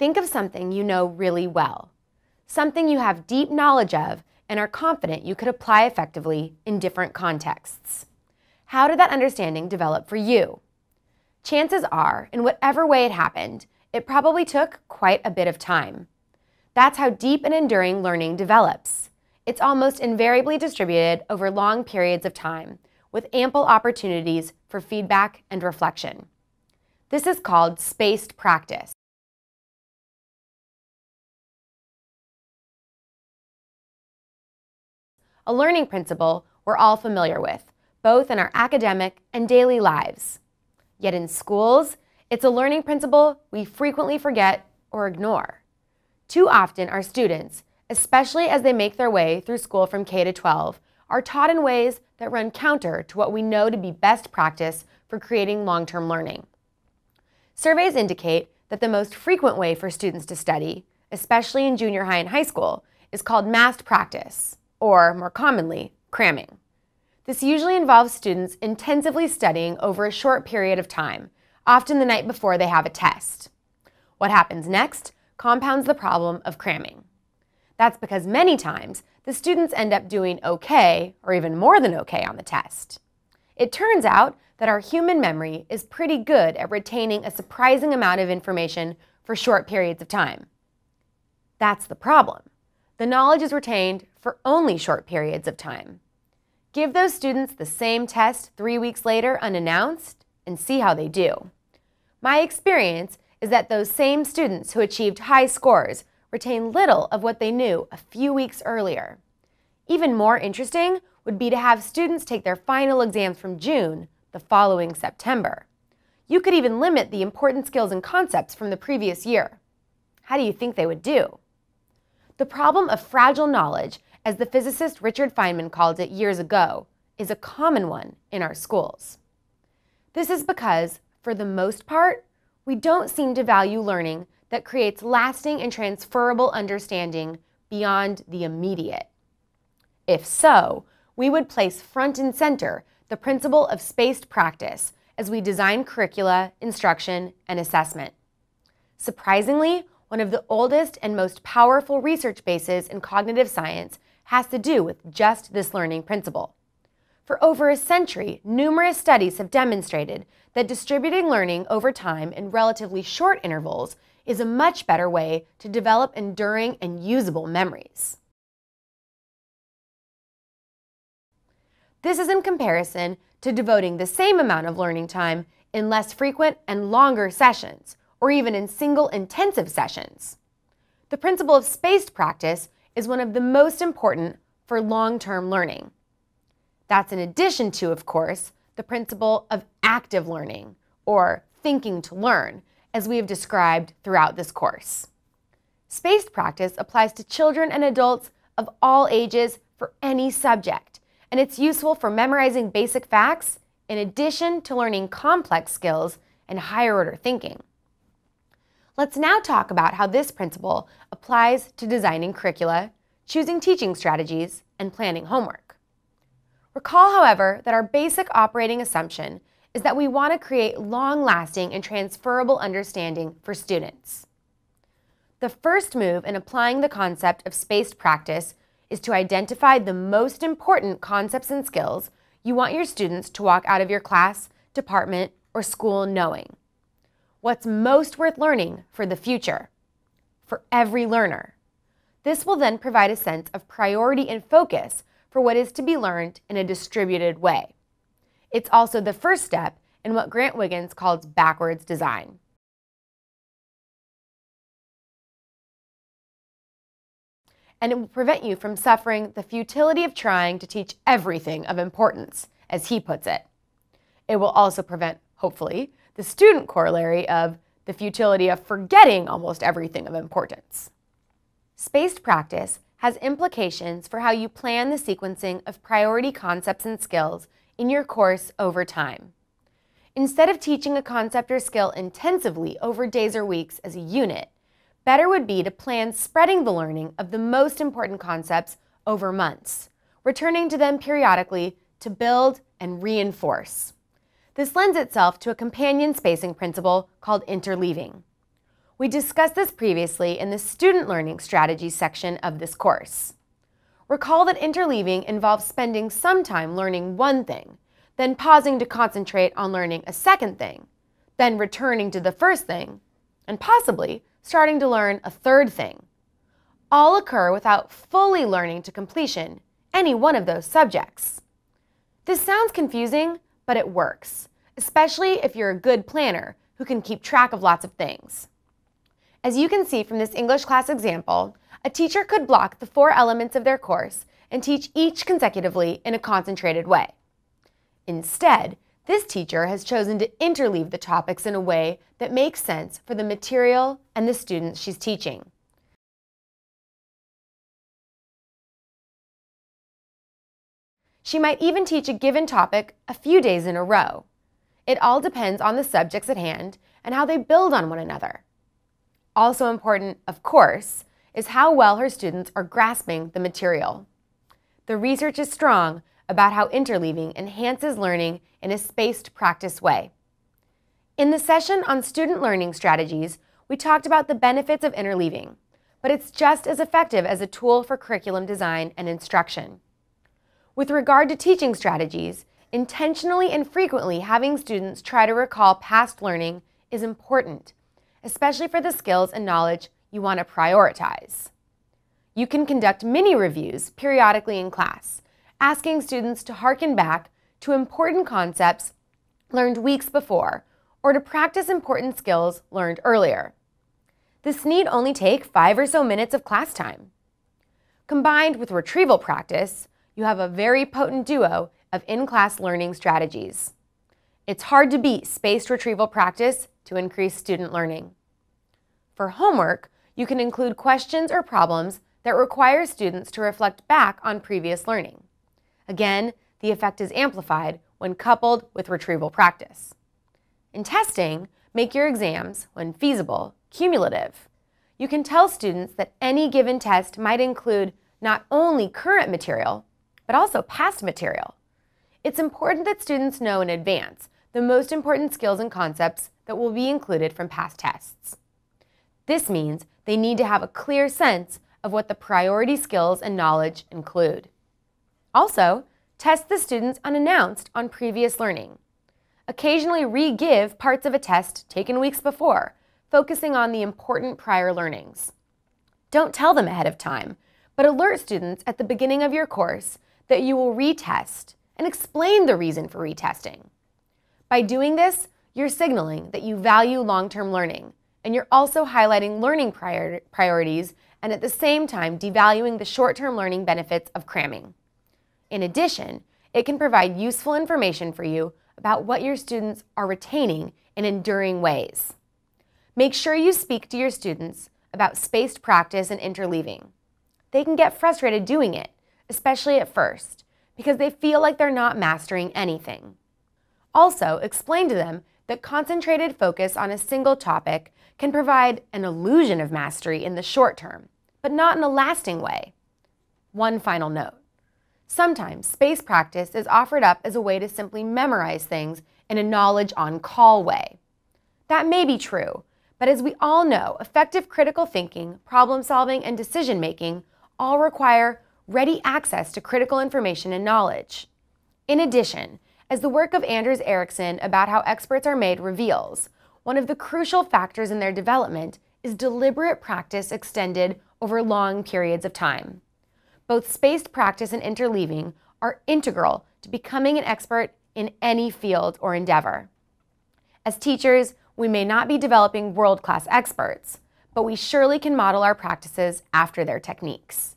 Think of something you know really well, something you have deep knowledge of and are confident you could apply effectively in different contexts. How did that understanding develop for you? Chances are, in whatever way it happened, it probably took quite a bit of time. That's how deep and enduring learning develops. It's almost invariably distributed over long periods of time, with ample opportunities for feedback and reflection. This is called spaced practice. A learning principle we're all familiar with, both in our academic and daily lives. Yet in schools, it's a learning principle we frequently forget or ignore. Too often, our students, especially as they make their way through school from K to 12, are taught in ways that run counter to what we know to be best practice for creating long-term learning. Surveys indicate that the most frequent way for students to study, especially in junior high and high school, is called massed practice, or more commonly, cramming. This usually involves students intensively studying over a short period of time, often the night before they have a test. What happens next compounds the problem of cramming. That's because many times the students end up doing okay, or even more than okay on the test. It turns out that our human memory is pretty good at retaining a surprising amount of information for short periods of time. That's the problem. The knowledge is retained for only short periods of time. Give those students the same test three weeks later unannounced and see how they do. My experience is that those same students who achieved high scores retain little of what they knew a few weeks earlier. Even more interesting would be to have students take their final exams from June the following September. You could even limit the important skills and concepts from the previous year. How do you think they would do? The problem of fragile knowledge, as the physicist Richard Feynman called it years ago, is a common one in our schools. This is because, for the most part, we don't seem to value learning that creates lasting and transferable understanding beyond the immediate. If so, we would place front and center the principle of spaced practice as we design curricula, instruction, and assessment. Surprisingly, one of the oldest and most powerful research bases in cognitive science has to do with just this learning principle. For over a century, numerous studies have demonstrated that distributing learning over time in relatively short intervals is a much better way to develop enduring and usable memories. This is in comparison to devoting the same amount of learning time in less frequent and longer sessions, or even in single intensive sessions. The principle of spaced practice is one of the most important for long-term learning. That's in addition to, of course, the principle of active learning, or thinking to learn, as we have described throughout this course. Spaced practice applies to children and adults of all ages for any subject, and it's useful for memorizing basic facts in addition to learning complex skills and higher order thinking. Let's now talk about how this principle applies to designing curricula, choosing teaching strategies, and planning homework. Recall, however, that our basic operating assumption is that we want to create long-lasting and transferable understanding for students. The first move in applying the concept of spaced practice is to identify the most important concepts and skills you want your students to walk out of your class, department, or school knowing. What's most worth learning for the future? For every learner. This will then provide a sense of priority and focus for what is to be learned in a distributed way. It's also the first step in what Grant Wiggins calls backwards design. And it will prevent you from suffering the futility of trying to teach everything of importance, as he puts it. It will also prevent, hopefully, the student corollary of the futility of forgetting almost everything of importance. Spaced practice has implications for how you plan the sequencing of priority concepts and skills in your course over time. Instead of teaching a concept or skill intensively over days or weeks as a unit, better would be to plan spreading the learning of the most important concepts over months, returning to them periodically to build and reinforce. This lends itself to a companion spacing principle called interleaving. We discussed this previously in the Student Learning Strategies section of this course. Recall that interleaving involves spending some time learning one thing, then pausing to concentrate on learning a second thing, then returning to the first thing, and possibly starting to learn a third thing. All occur without fully learning to completion any one of those subjects. This sounds confusing, but it works, especially if you're a good planner who can keep track of lots of things. As you can see from this English class example, a teacher could block the four elements of their course and teach each consecutively in a concentrated way. Instead, this teacher has chosen to interleave the topics in a way that makes sense for the material and the students she's teaching. She might even teach a given topic a few days in a row. It all depends on the subjects at hand and how they build on one another. Also important, of course, is how well her students are grasping the material. The research is strong about how interleaving enhances learning in a spaced practice way. In the session on student learning strategies, we talked about the benefits of interleaving, but it's just as effective as a tool for curriculum design and instruction. With regard to teaching strategies, intentionally and frequently having students try to recall past learning is important, especially for the skills and knowledge you want to prioritize. You can conduct mini reviews periodically in class, asking students to harken back to important concepts learned weeks before or to practice important skills learned earlier. This need only take five or so minutes of class time. Combined with retrieval practice, you have a very potent duo of in-class learning strategies. It's hard to beat spaced retrieval practice to increase student learning. For homework, you can include questions or problems that require students to reflect back on previous learning. Again, the effect is amplified when coupled with retrieval practice. In testing, make your exams, when feasible, cumulative. You can tell students that any given test might include not only current material, but also past material. It's important that students know in advance the most important skills and concepts that will be included from past tests. This means they need to have a clear sense of what the priority skills and knowledge include. Also, test the students unannounced on previous learning. Occasionally re-give parts of a test taken weeks before, focusing on the important prior learnings. Don't tell them ahead of time, but alert students at the beginning of your course that you will retest and explain the reason for retesting. By doing this, you're signaling that you value long-term learning and you're also highlighting learning prior priorities and at the same time devaluing the short-term learning benefits of cramming. In addition, it can provide useful information for you about what your students are retaining in enduring ways. Make sure you speak to your students about spaced practice and interleaving. They can get frustrated doing it, especially at first, because they feel like they're not mastering anything. Also, explain to them that concentrated focus on a single topic can provide an illusion of mastery in the short term, but not in a lasting way. One final note. Sometimes space practice is offered up as a way to simply memorize things in a knowledge on call way. That may be true, but as we all know, effective critical thinking, problem solving, and decision making all require ready access to critical information and knowledge. In addition, as the work of Anders Ericsson about how experts are made reveals, one of the crucial factors in their development is deliberate practice extended over long periods of time. Both spaced practice and interleaving are integral to becoming an expert in any field or endeavor. As teachers, we may not be developing world-class experts, but we surely can model our practices after their techniques.